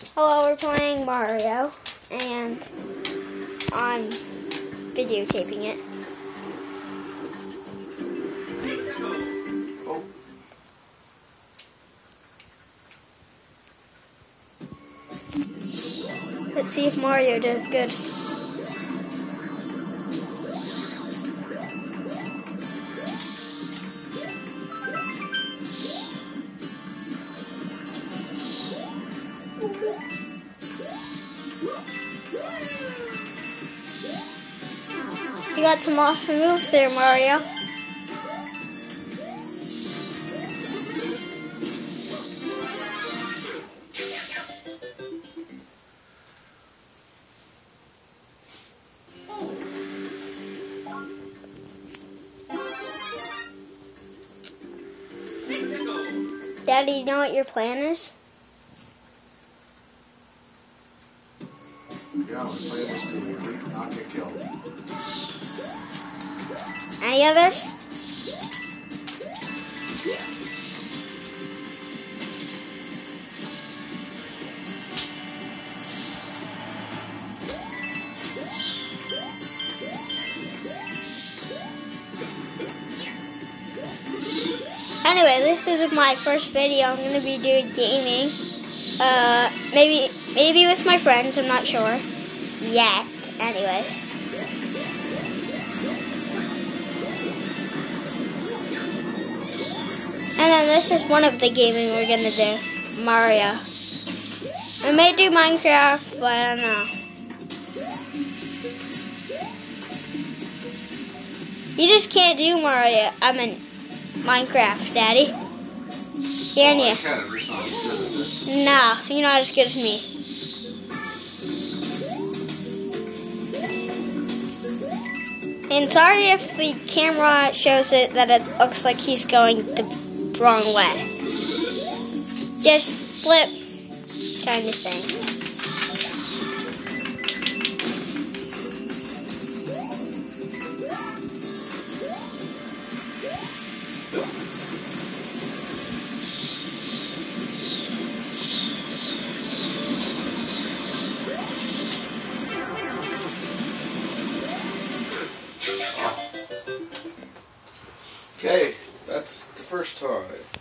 Hello, we're playing Mario, and I'm videotaping it. Let's see if Mario does good. You got some awesome moves there, Mario. Daddy, you know what your plan is? To. Any others? Anyway, this is my first video. I'm gonna be doing gaming. Uh, maybe maybe with my friends. I'm not sure yet. Anyways. And then this is one of the gaming we're gonna do. Mario. I may do Minecraft, but I don't know. You just can't do Mario. I mean Minecraft, Daddy. Can oh, you? No, you're not as good as me. And sorry if the camera shows it that it looks like he's going the wrong way. Just flip kind of thing. Okay, that's the first time.